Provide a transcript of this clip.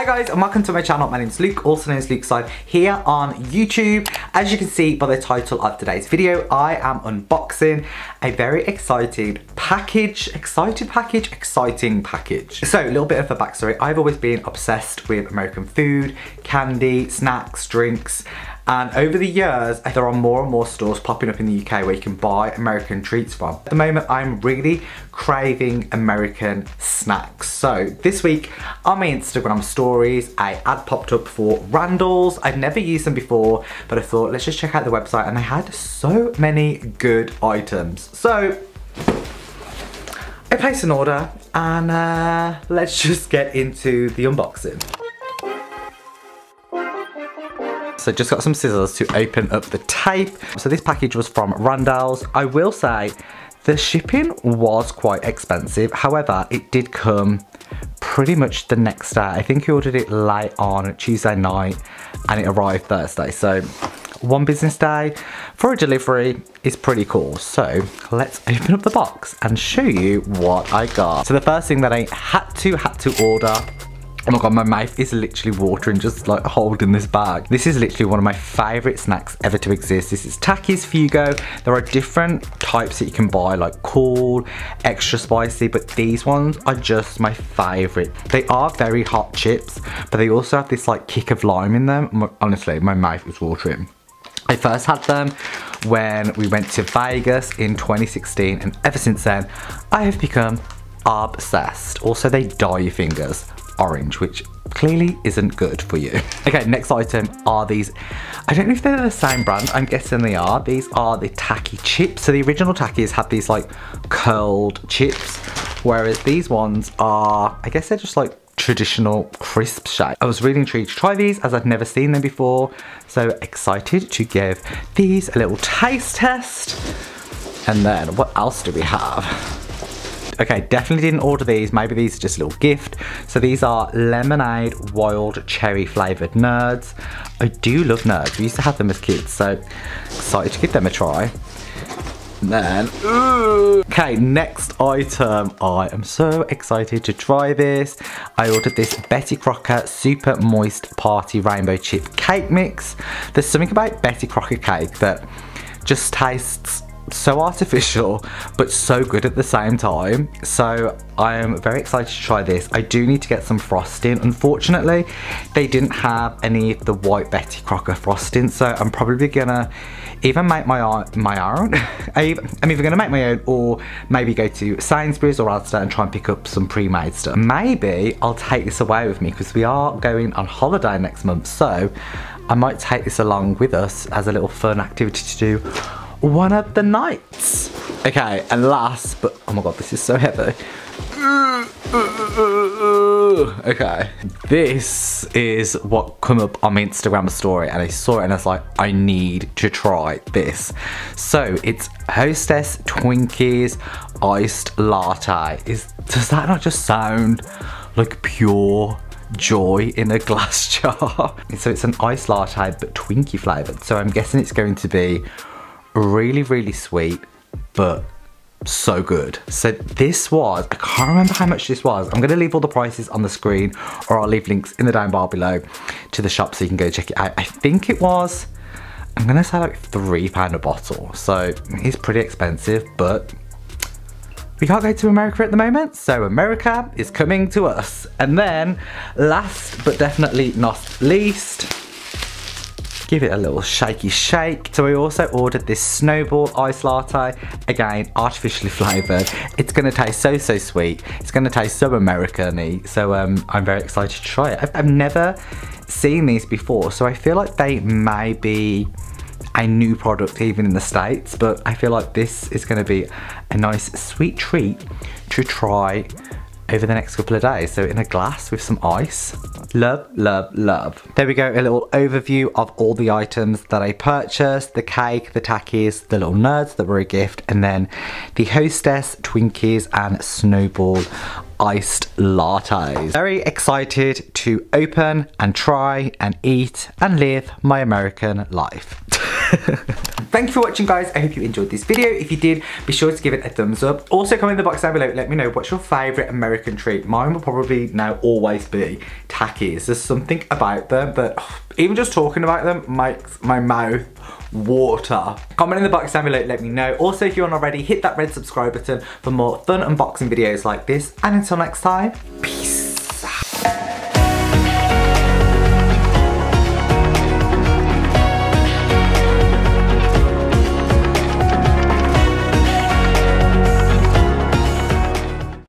Hi guys and welcome to my channel. My name is Luke, also known as LukesLiife, here on YouTube. As you can see by the title of today's video, I am unboxing a very exciting package, excited package, exciting package. So a little bit of a backstory. I've always been obsessed with American food, candy, snacks, drinks, and over the years, there are more and more stores popping up in the UK where you can buy American treats from. At the moment, I'm really craving American snacks. So this week on my Instagram stories, a ad popped up for Randalls. I've never used them before, but I thought let's just check out the website and they had so many good items. So I placed an order and uh, let's just get into the unboxing. Just got some scissors to open up the tape. So this package was from Randalls. I will say the shipping was quite expensive. However, it did come pretty much the next day. I think he ordered it late on Tuesday night and it arrived Thursday. So one business day for a delivery is pretty cool. So let's open up the box and show you what I got. So the first thing that I had to, had to order Oh my god, my mouth is literally watering just like holding this bag. This is literally one of my favourite snacks ever to exist. This is Takis Fuego. There are different types that you can buy like cool, extra spicy, but these ones are just my favourite. They are very hot chips, but they also have this like kick of lime in them. Honestly, my mouth is watering. I first had them when we went to Vegas in 2016 and ever since then I have become obsessed. Also they dye your fingers orange, which clearly isn't good for you. okay, next item are these, I don't know if they're the same brand, I'm guessing they are. These are the Tacky chips. So the original Takis have these like curled chips, whereas these ones are, I guess they're just like traditional crisp shape. I was really intrigued to try these as I'd never seen them before. So excited to give these a little taste test. And then what else do we have? Okay, definitely didn't order these. Maybe these are just a little gift. So these are lemonade wild cherry flavored nerds. I do love nerds. We used to have them as kids, so excited to give them a try. And then, ooh. okay, next item. I am so excited to try this. I ordered this Betty Crocker Super Moist Party Rainbow Chip Cake Mix. There's something about Betty Crocker cake that just tastes so artificial but so good at the same time. So I am very excited to try this. I do need to get some frosting. Unfortunately they didn't have any of the white Betty Crocker frosting so I'm probably gonna either make my own my own? I'm either gonna make my own or maybe go to Sainsbury's or Asda and try and pick up some pre-made stuff. Maybe I'll take this away with me because we are going on holiday next month so I might take this along with us as a little fun activity to do one of the nights. Okay, and last, but oh my god, this is so heavy. Okay, this is what come up on my Instagram story and I saw it and I was like, I need to try this. So it's Hostess Twinkies Iced Latte. Is Does that not just sound like pure joy in a glass jar? so it's an iced latte but Twinkie flavoured. So I'm guessing it's going to be really, really sweet, but so good. So this was, I can't remember how much this was. I'm gonna leave all the prices on the screen or I'll leave links in the down bar below to the shop so you can go check it out. I think it was, I'm gonna say like three pound a bottle. So it's pretty expensive, but we can't go to America at the moment, so America is coming to us. And then last but definitely not least, give it a little shaky shake. So we also ordered this snowball ice latte, again, artificially flavored. It's gonna taste so, so sweet. It's gonna taste so American-y. So um, I'm very excited to try it. I've, I've never seen these before, so I feel like they may be a new product even in the States, but I feel like this is gonna be a nice sweet treat to try over the next couple of days. So in a glass with some ice. Love, love, love. There we go, a little overview of all the items that I purchased. The cake, the Takis, the little nerds that were a gift, and then the Hostess, Twinkies, and Snowball iced lattes. Very excited to open and try and eat and live my American life. Thank you for watching guys. I hope you enjoyed this video. If you did, be sure to give it a thumbs up. Also comment in the box down below, let me know what's your favourite American treat. Mine will probably now always be Takis. There's something about them that, even just talking about them makes my mouth water. Comment in the box down below, let me know. Also, if you aren't already, hit that red subscribe button for more fun unboxing videos like this. And until next time, peace.